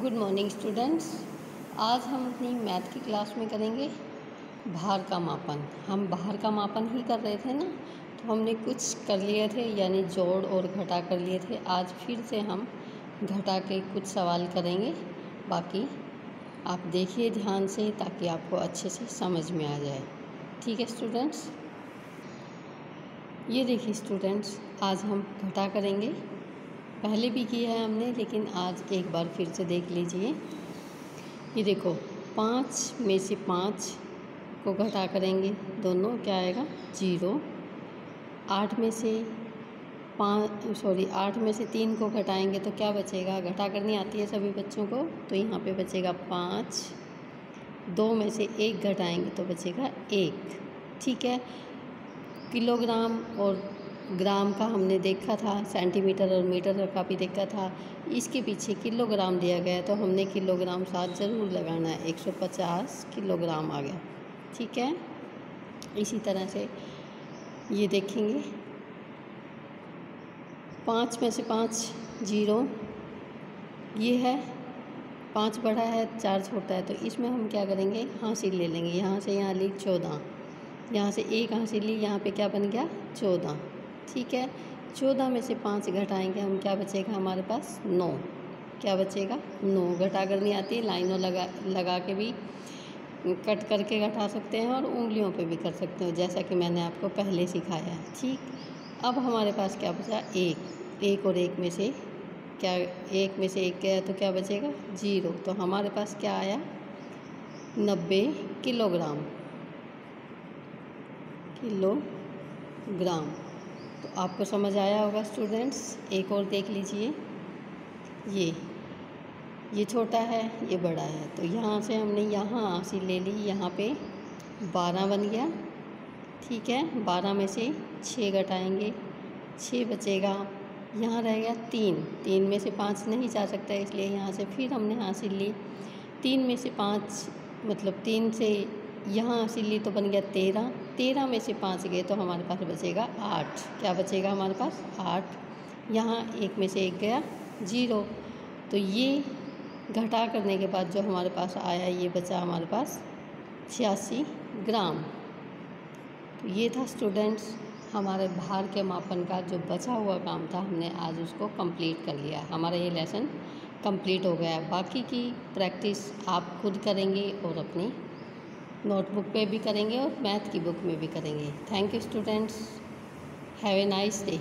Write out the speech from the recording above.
Good morning students आज हम अपनी मैथ की क्लास में करेंगे भार का मापन। हम भार का मापन ही कर रहे थे ना? तो हमने कुछ कर लिए थे, यानी जोड़ और घटा कर लिए थे। आज फिर से हम घटा के कुछ सवाल करेंगे। बाकी आप देखिए ध्यान से, ताकि आपको अच्छे से समझ में आ जाए। ठीक है स्टूडेंट्स ये देखिए स्टूडेंट्स आज हम घटा करेंगे। पहले भी किया है हमने, लेकिन आज एक बार फिर से देख लीजिए। ये देखो, पाँच में से पाँच को घटा करेंगे, दोनों क्या आएगा? ज़ीरो। आठ में से पाँच सॉरी आठ में से तीन को घटाएँगे तो क्या बचेगा? घटा करनी आती है सभी बच्चों को तो यहाँ पे बचेगा पाँच। दो में से एक घटाएँगे तो बचेगा एक। ठीक है? किलोग्राम और ग्राम का हमने देखा था सेंटीमीटर और मीटर का भी देखा था। इसके पीछे किलोग्राम दिया गया तो हमने किलोग्राम साथ ज़रूर लगाना है। 150 किलोग्राम आ गया। ठीक है? इसी तरह से ये देखेंगे। पाँच में से पाँच ज़ीरो, ये है। पाँच बड़ा है, चार छोटा है तो इसमें हम क्या करेंगे? हासिल ले लेंगे। यहाँ से यहाँ ली चौदह। यहाँ से एक हासिल ली, यहाँ पे क्या बन गया? चौदह। ठीक है। चौदह में से पाँच घटाएँगे हम, क्या बचेगा हमारे पास? नौ। क्या बचेगा? नौ। घटा करनी आती है लाइनों लगा लगा के भी कट करके घटा सकते हैं और उंगलियों पे भी कर सकते हैं, जैसा कि मैंने आपको पहले सिखाया ठीक। अब हमारे पास क्या बचा? एक। एक और एक में से क्या, एक में से एक गया तो क्या बचेगा? ज़ीरो। तो हमारे पास क्या आया? नब्बे किलोग्राम। किलोग्राम। तो आपको समझ आया होगा स्टूडेंट्स एक और देख लीजिए। ये ये छोटा है, ये बड़ा है। तो यहाँ से हमने यहाँ आंसी ले ली, यहाँ पे बारह बन गया। ठीक है, बारह में से छः घटाएँगे। छः बचेगा। यहाँ रह गया तीन। तीन में से पाँच नहीं जा सकता, इसलिए यहाँ से फिर हमने हासिल ली। तीन में से पाँच मतलब तीन से यहाँ हासिल ली तो बन गया तेरह। तेरह में से पाँच गए तो हमारे पास बचेगा आठ। क्या बचेगा हमारे पास? आठ। यहाँ एक में से एक गया, ज़ीरो। तो ये घटा करने के बाद जो हमारे पास आया, ये बचा हमारे पास छियासी ग्राम। तो ये था स्टूडेंट्स हमारे भार के मापन का जो बचा हुआ काम था, हमने आज उसको कंप्लीट कर लिया। हमारा ये लेसन कंप्लीट हो गया। बाकी की प्रैक्टिस आप खुद करेंगे और अपनी नोटबुक पे भी करेंगे और मैथ की बुक में भी करेंगे। Thank you students have a nice day